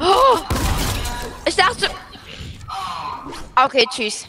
Oh! It's so. Okay, cheese.